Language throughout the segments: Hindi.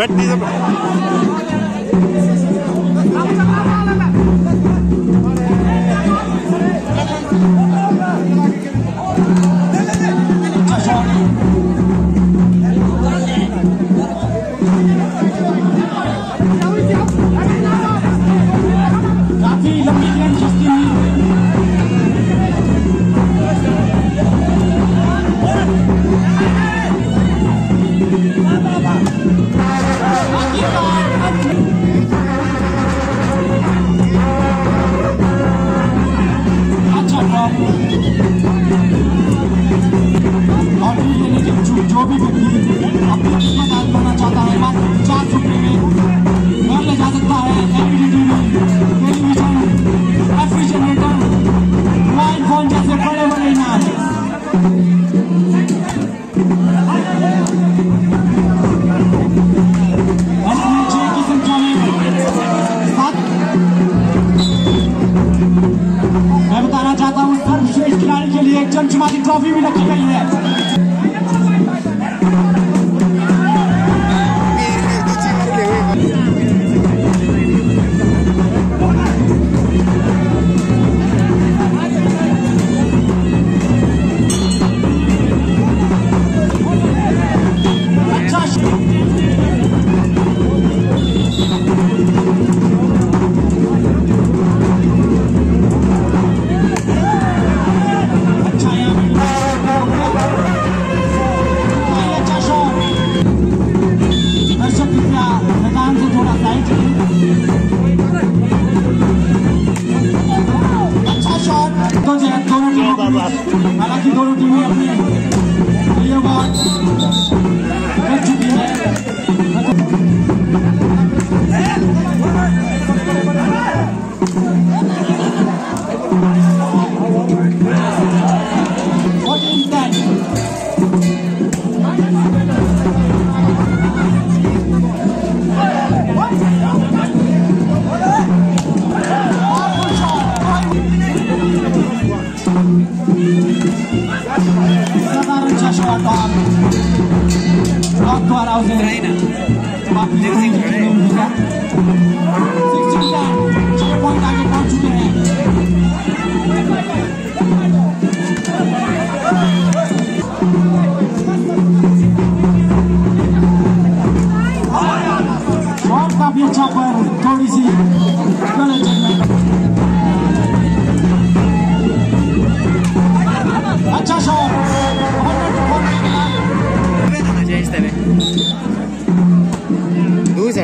Ben I ¡Gracias! ¡Gracias! know ¡Gracias! ¡Gracias! ¡Gracias! ¡Gracias! lavado. Atuará os Treina. Deus em treina. Sixty down. Checkpoint, I can count to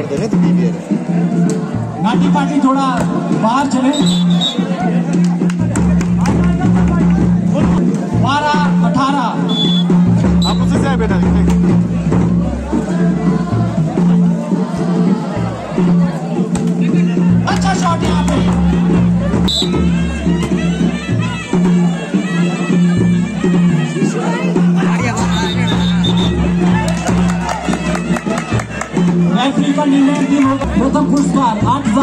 कर देने तो बीबीए पार्टी थोड़ा बाहर चले। kaliner din pratham puraskar atza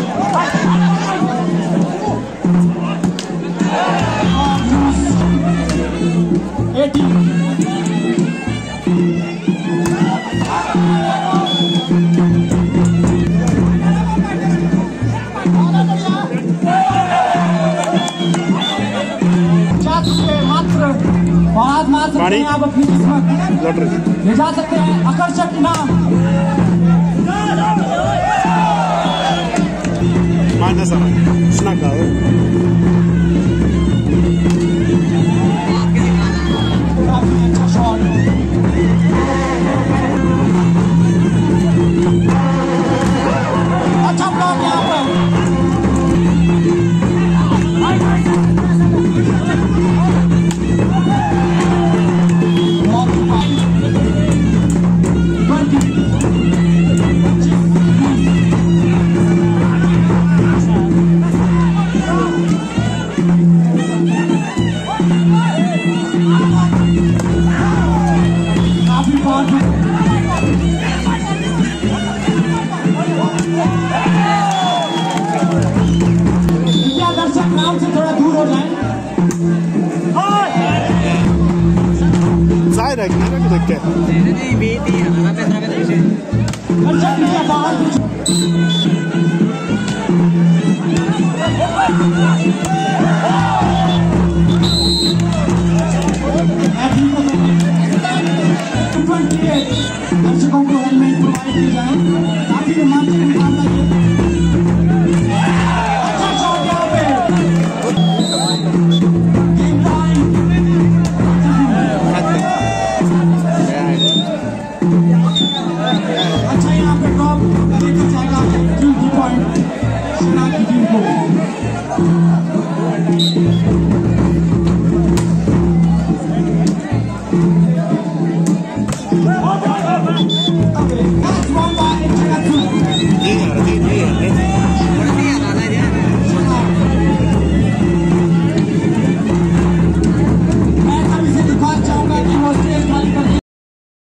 पानी। आप अपनी किस्मत लॉटरी ले जा सकते हैं आकर्षक इनाम। सारा है। किनारे पे